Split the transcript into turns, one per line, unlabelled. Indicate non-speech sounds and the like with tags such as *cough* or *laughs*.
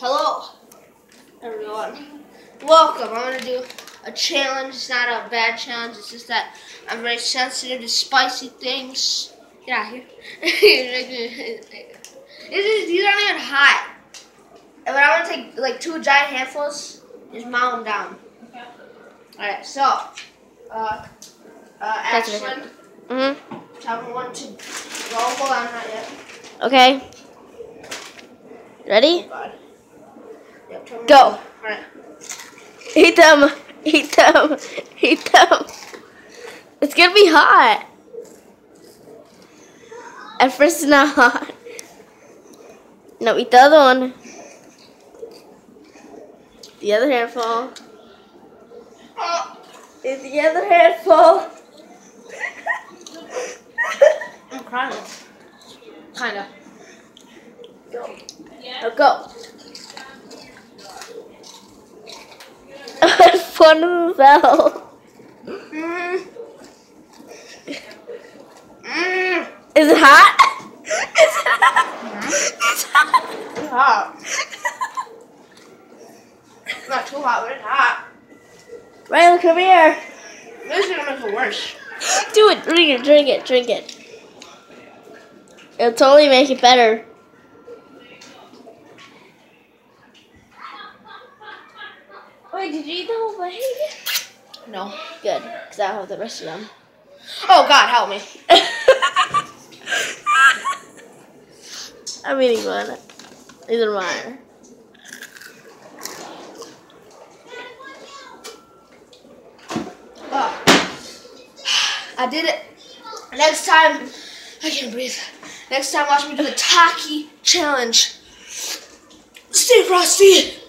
Hello, everyone. Welcome. I'm gonna do a challenge. It's not a bad challenge. It's just that I'm very sensitive to spicy things. Get out of here. *laughs* These these aren't even hot. But I'm gonna take like two giant handfuls. Just mow them down.
Okay.
All right. So, uh, uh, Ashlyn,
Mm-hmm.
tell me when to go. Hold on, not yet.
Okay. Ready?
Oh. Yep,
Go.
All right.
Eat them. Eat them. Eat them. It's gonna be hot. At first, it's not hot. No, eat the other one. The other handful.
Oh,
Eat the other handful.
I'm crying. Kinda.
Go.
Yeah.
Now go. One fell.
Mm. Mm.
Is it hot? Is it hot? It's hot.
It's hot. It's not too hot, but it's hot.
Riley, come here.
This is gonna make it worse.
Do it. Drink it. Drink it. Drink it. It'll totally make it better. Wait, did you eat the whole bag?
No.
Good, because I'll have the rest of them.
Oh God, help me. *laughs*
I'm eating one. These are mine.
Oh. I did it. Next time, I can't breathe. Next time, watch me do the Taki challenge. Stay frosty.